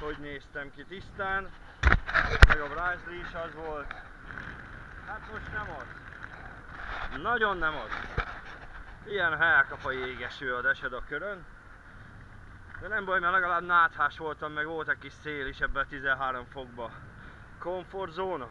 hogy néztem ki tisztán, meg a is az volt. Hát most nem az. Nagyon nem az. Ilyen elkap a jégeső a desed a körön. De nem baj, mert legalább náthás voltam, meg volt egy kis szél is ebben a 13 fokba. Komfortzóna.